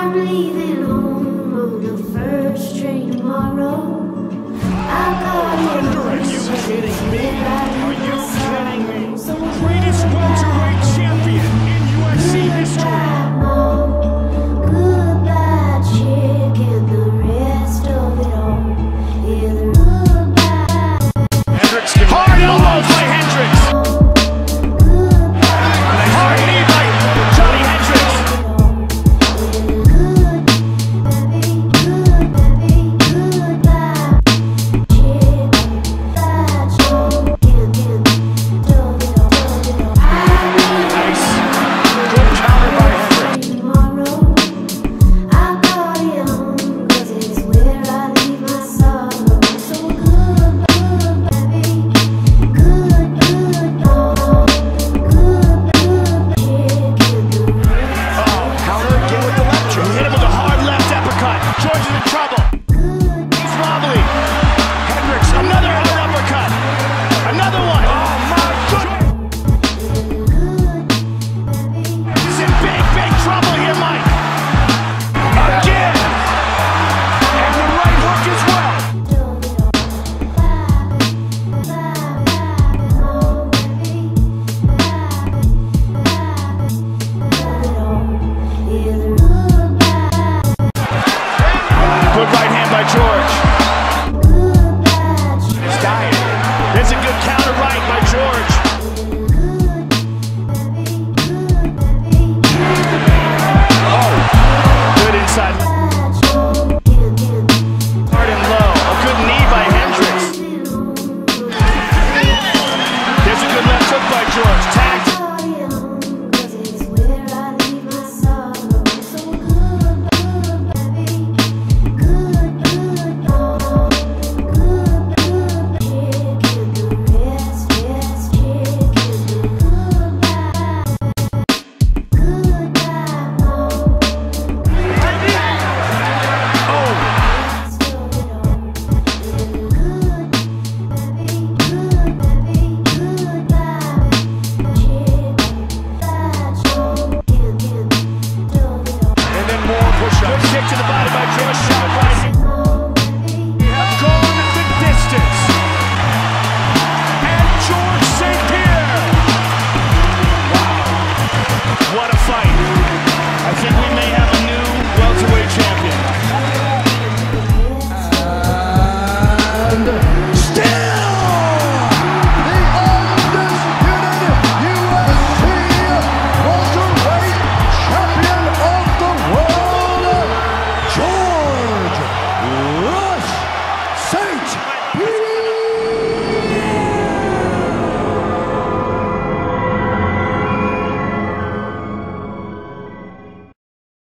I'm leaving home on the first train tomorrow. I'll go. Good right hand by George.